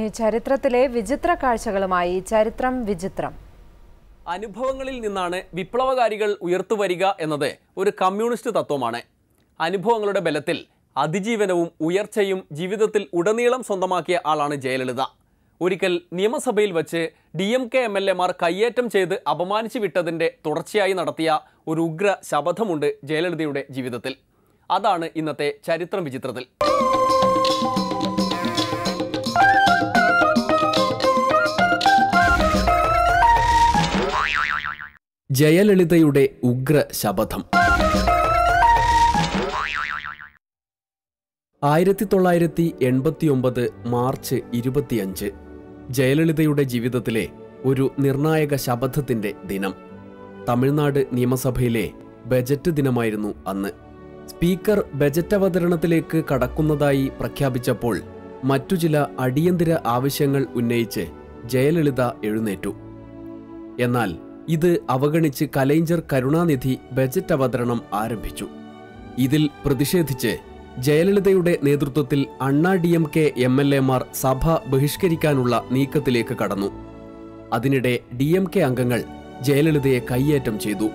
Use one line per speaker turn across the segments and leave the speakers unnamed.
ചരിത്രത്തിലെ വിചിത്ര കാഴ്ചകളുമായി ചരിത്രം വിചിത്രം.
അനുഭവങ്ങളിൽ നിന്നാണ് വിപ്ലവകാരികൾ ഉയർത്തുവരിക എന്നത് ഒരു കമ്മ്യൂണിസ്റ്റ് തത്വമാണ്. അനുഭവങ്ങളുടെ ബലത്തിൽ അതിജീവനവും ഉയർച്ചയും ജീവിതത്തിൽ ഉടനീളം സ്വന്തമാക്കിയ ആളാണ് ജയലളിത. ഒരിക്കൽ നിയമസഭയിൽ വച്ച് D M K M L എമാർ കയ്യേറ്റം ചെയ്ത് അപമാനിച്ചു വിട്ടതിന്റെ തുടർച്ചയായി നടത്തിയ ഒരു ഉഗ്ര ശപഥമുണ്ട് ജയലളിതയുടെ ജീവിതത്തിൽ. അതാണ് ഇന്നത്തെ ചരിത്രം വിചിത്രത്തിൽ. ജയലളിതയുടെ ഉഗ്ര ശപഥം. ആയിരത്തി തൊള്ളായിരത്തി എൺപത്തിയൊമ്പത് മാർച്ച് ഇരുപത്തിയഞ്ച് ജയലളിതയുടെ ജീവിതത്തിലെ ഒരു നിർണായക ശപഥത്തിന്റെ ദിനം. തമിഴ്നാട് നിയമസഭയിലെ ബജറ്റ് ദിനമായിരുന്നു അന്ന്. സ്പീക്കർ ബജറ്റ് അവതരണത്തിലേക്ക് കടക്കുന്നതായി പ്രഖ്യാപിച്ചപ്പോൾ മറ്റു ചില അടിയന്തര ആവശ്യങ്ങൾ ഉന്നയിച്ച് ജയലളിത എഴുന്നേറ്റു. എന്നാൽ ഇത് അവഗണിച്ച് കലൈഞ്ചർ കരുണാനിധി ബജറ്റ് അവതരണം ആരംഭിച്ചു. ഇതിൽ പ്രതിഷേധിച്ച് ജയലളിതയുടെ നേതൃത്വത്തിൽ Anna D M K M L എമാർ സഭ ബഹിഷ്കരിക്കാനുള്ള നീക്കത്തിലേക്ക് കടന്നു. അതിനിടെ ഡി എം കെ അംഗങ്ങൾ ജയലളിതയെ കയ്യേറ്റം ചെയ്തു.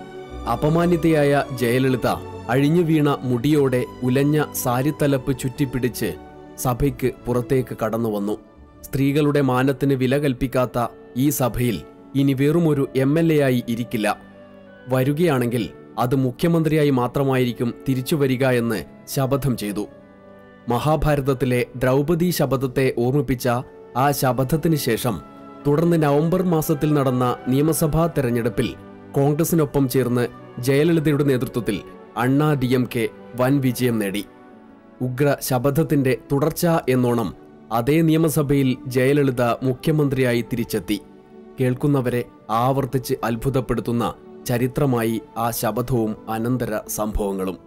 അപമാനിതയായ ജയലളിത അഴിഞ്ഞു വീണ മുടിയോടെ ഉലഞ്ഞ സാരിത്തലപ്പ് ചുറ്റിപ്പിടിച്ച് സഭയ്ക്ക് പുറത്തേക്ക് കടന്നുവന്നു. സ്ത്രീകളുടെ മാനത്തിന് വില കൽപ്പിക്കാത്ത ഈ സഭയിൽ ഇനി വെറുമൊരു എം എൽ എ ആയി ഇരിക്കില്ല. വരികയാണെങ്കിൽ അത് മുഖ്യമന്ത്രിയായി മാത്രമായിരിക്കും തിരിച്ചു വരിക എന്ന് ശപഥം ചെയ്തു. മഹാഭാരതത്തിലെ ദ്രൗപദി ശപഥത്തെ ഓർമ്മിപ്പിച്ച ആ ശപഥത്തിന് ശേഷം തുടർന്ന് നവംബർ മാസത്തിൽ നടന്ന നിയമസഭാ തെരഞ്ഞെടുപ്പിൽ കോൺഗ്രസിനൊപ്പം ചേർന്ന് ജയലളിതയുടെ നേതൃത്വത്തിൽ അണ്ണാ ഡി എം കെ വൻ വിജയം നേടി. ഉഗ്ര ശപഥത്തിന്റെ തുടർച്ച എന്നോണം അതേ നിയമസഭയിൽ ജയലളിത മുഖ്യമന്ത്രിയായി തിരിച്ചെത്തി. കേൾക്കുന്നവരെ ആവർത്തിച്ച് അത്ഭുതപ്പെടുത്തുന്ന ചരിത്രമായി ആ ശപഥവും അനന്തര സംഭവങ്ങളും.